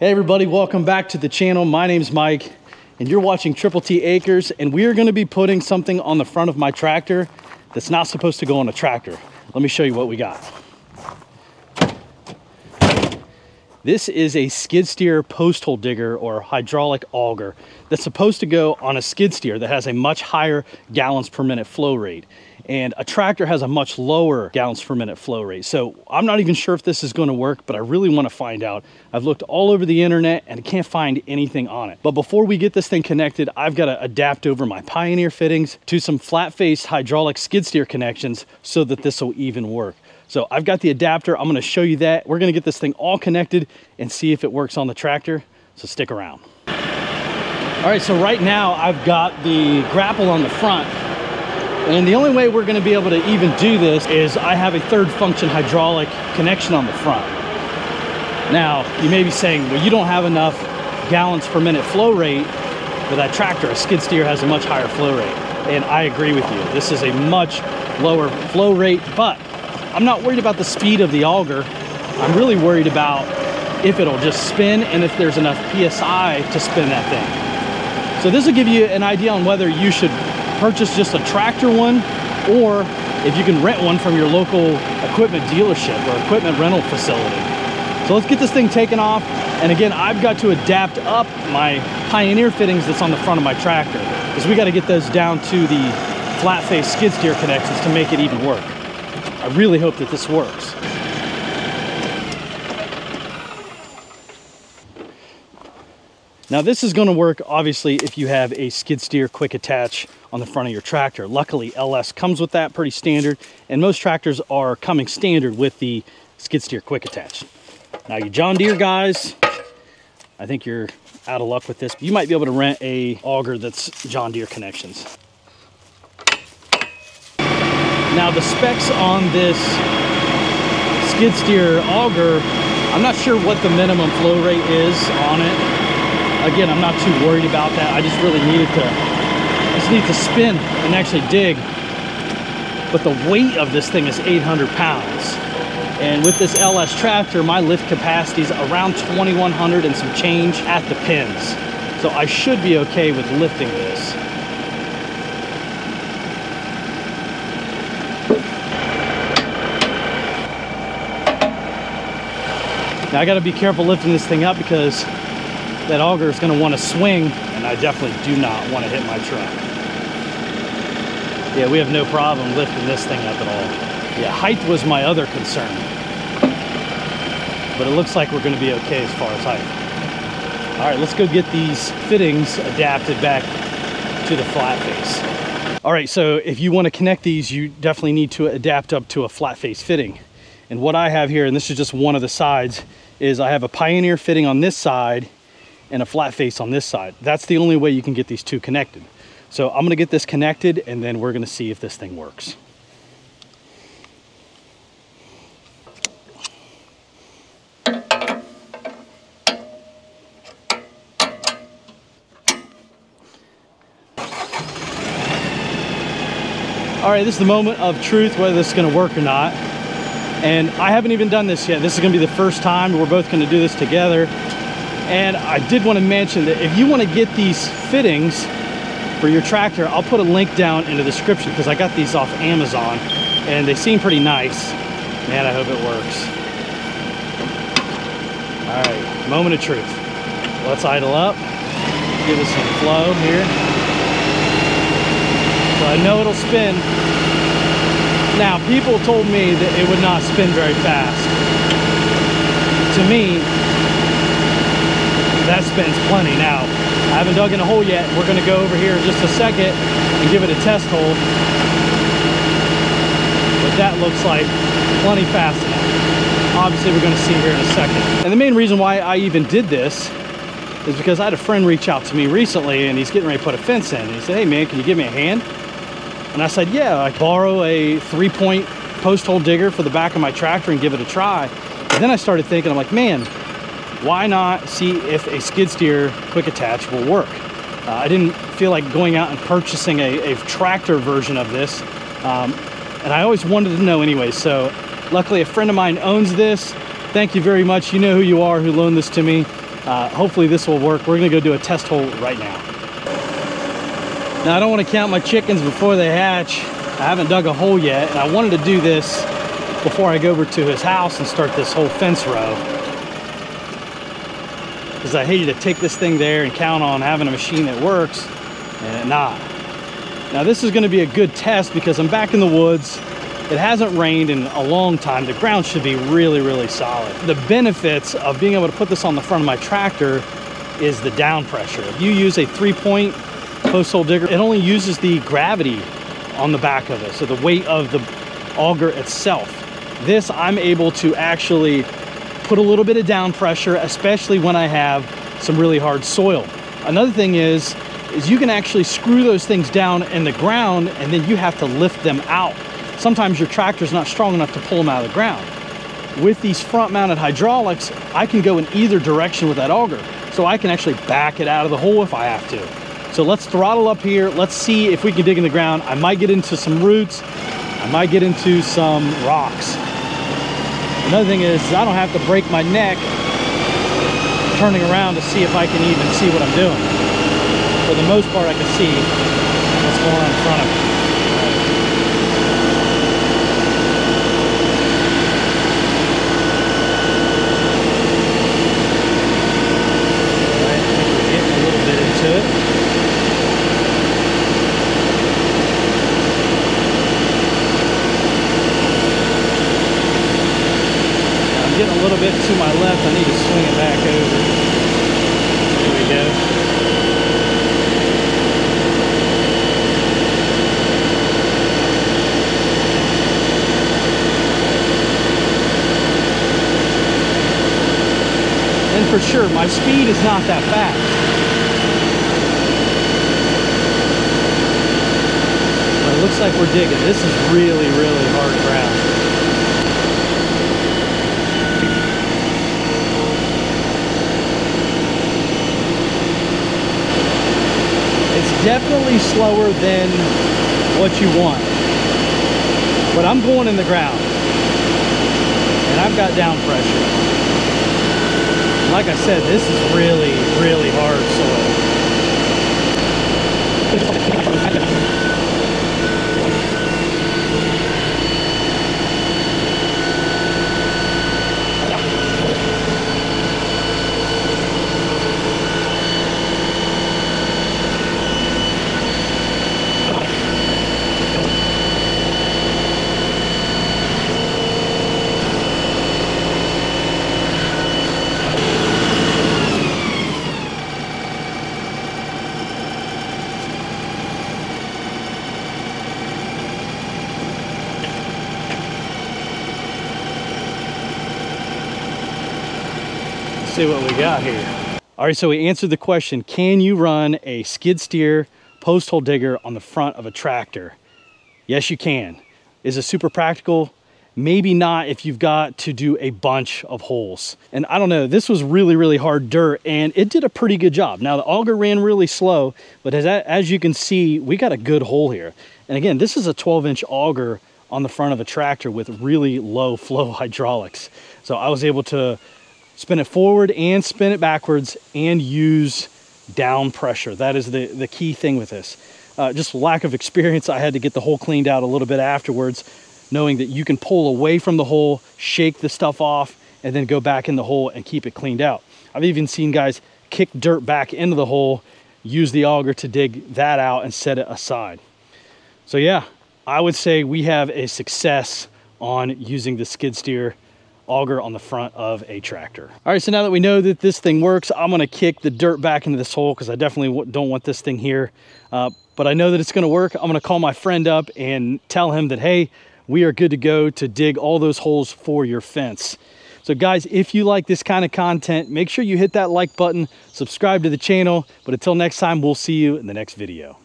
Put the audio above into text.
Hey everybody, welcome back to the channel. My name's Mike and you're watching Triple T Acres and we are gonna be putting something on the front of my tractor that's not supposed to go on a tractor. Let me show you what we got. This is a skid steer post hole digger or hydraulic auger that's supposed to go on a skid steer that has a much higher gallons per minute flow rate. And a tractor has a much lower gallons per minute flow rate. So I'm not even sure if this is gonna work, but I really wanna find out. I've looked all over the internet and I can't find anything on it. But before we get this thing connected, I've gotta adapt over my Pioneer fittings to some flat face hydraulic skid steer connections so that this will even work. So I've got the adapter. I'm gonna show you that. We're gonna get this thing all connected and see if it works on the tractor. So stick around. All right, so right now I've got the grapple on the front and the only way we're gonna be able to even do this is I have a third function hydraulic connection on the front. Now, you may be saying, well, you don't have enough gallons per minute flow rate for that tractor. A skid steer has a much higher flow rate. And I agree with you. This is a much lower flow rate, but I'm not worried about the speed of the auger. I'm really worried about if it'll just spin and if there's enough PSI to spin that thing. So this will give you an idea on whether you should purchase just a tractor one or if you can rent one from your local equipment dealership or equipment rental facility. So let's get this thing taken off. And again, I've got to adapt up my Pioneer fittings that's on the front of my tractor because we got to get those down to the flat face skid steer connections to make it even work. I really hope that this works. Now this is gonna work obviously if you have a skid steer quick attach on the front of your tractor. Luckily LS comes with that pretty standard and most tractors are coming standard with the skid steer quick attach. Now you John Deere guys, I think you're out of luck with this. You might be able to rent a auger that's John Deere connections. Now the specs on this skid steer auger, I'm not sure what the minimum flow rate is on it. Again, I'm not too worried about that. I just really needed to, just need to spin and actually dig. But the weight of this thing is 800 pounds. And with this LS tractor, my lift capacity is around 2,100 and some change at the pins. So I should be okay with lifting this. Now I gotta be careful lifting this thing up because that auger is gonna wanna swing and I definitely do not wanna hit my truck. Yeah, we have no problem lifting this thing up at all. Yeah, height was my other concern. But it looks like we're gonna be okay as far as height. All right, let's go get these fittings adapted back to the flat face. All right, so if you wanna connect these, you definitely need to adapt up to a flat face fitting. And what I have here, and this is just one of the sides, is I have a Pioneer fitting on this side and a flat face on this side. That's the only way you can get these two connected. So I'm gonna get this connected and then we're gonna see if this thing works. All right, this is the moment of truth, whether this is gonna work or not. And I haven't even done this yet. This is gonna be the first time. We're both gonna do this together. And I did wanna mention that if you wanna get these fittings for your tractor, I'll put a link down in the description because I got these off Amazon and they seem pretty nice. Man, I hope it works. All right, moment of truth. Let's idle up, give us some flow here. So I know it'll spin now, people told me that it would not spin very fast. To me, that spins plenty. Now, I haven't dug in a hole yet. We're gonna go over here in just a second and give it a test hole. But that looks like plenty fast enough. Obviously, we're gonna see here in a second. And the main reason why I even did this is because I had a friend reach out to me recently and he's getting ready to put a fence in. And he said, hey man, can you give me a hand? And I said, yeah, I borrow a three point post hole digger for the back of my tractor and give it a try. And then I started thinking, I'm like, man, why not see if a skid steer quick attach will work? Uh, I didn't feel like going out and purchasing a, a tractor version of this. Um, and I always wanted to know anyway. So luckily a friend of mine owns this. Thank you very much. You know who you are who loaned this to me. uh, hopefully this will work. We're gonna go do a test hole right now. Now I don't wanna count my chickens before they hatch. I haven't dug a hole yet and I wanted to do this before I go over to his house and start this whole fence row. Because I hated to take this thing there and count on having a machine that works and it not. Now this is gonna be a good test because I'm back in the woods. It hasn't rained in a long time. The ground should be really, really solid. The benefits of being able to put this on the front of my tractor is the down pressure. If you use a three point post hole digger, it only uses the gravity on the back of it. So the weight of the auger itself. This I'm able to actually put a little bit of down pressure, especially when I have some really hard soil. Another thing is, is you can actually screw those things down in the ground and then you have to lift them out. Sometimes your tractor's not strong enough to pull them out of the ground. With these front mounted hydraulics, I can go in either direction with that auger. So I can actually back it out of the hole if I have to. So let's throttle up here. Let's see if we can dig in the ground. I might get into some roots. I might get into some rocks. Another thing is I don't have to break my neck turning around to see if I can even see what I'm doing for the most part I can see what's going on in front of me. getting a little bit to my left. I need to swing it back over. There we go. And for sure. My speed is not that fast. Looks like we're digging. This is really, really hard ground. It's definitely slower than what you want. But I'm going in the ground. And I've got down pressure like I said, this is really, really hard soil. see what we got here. All right, so we answered the question, can you run a skid steer post hole digger on the front of a tractor? Yes, you can. Is it super practical? Maybe not if you've got to do a bunch of holes. And I don't know, this was really, really hard dirt and it did a pretty good job. Now the auger ran really slow, but as, as you can see, we got a good hole here. And again, this is a 12 inch auger on the front of a tractor with really low flow hydraulics. So I was able to spin it forward and spin it backwards and use down pressure. That is the, the key thing with this. Uh, just lack of experience, I had to get the hole cleaned out a little bit afterwards, knowing that you can pull away from the hole, shake the stuff off, and then go back in the hole and keep it cleaned out. I've even seen guys kick dirt back into the hole, use the auger to dig that out and set it aside. So yeah, I would say we have a success on using the skid steer auger on the front of a tractor. All right, so now that we know that this thing works, I'm gonna kick the dirt back into this hole because I definitely don't want this thing here. Uh, but I know that it's gonna work. I'm gonna call my friend up and tell him that, hey, we are good to go to dig all those holes for your fence. So guys, if you like this kind of content, make sure you hit that like button, subscribe to the channel. But until next time, we'll see you in the next video.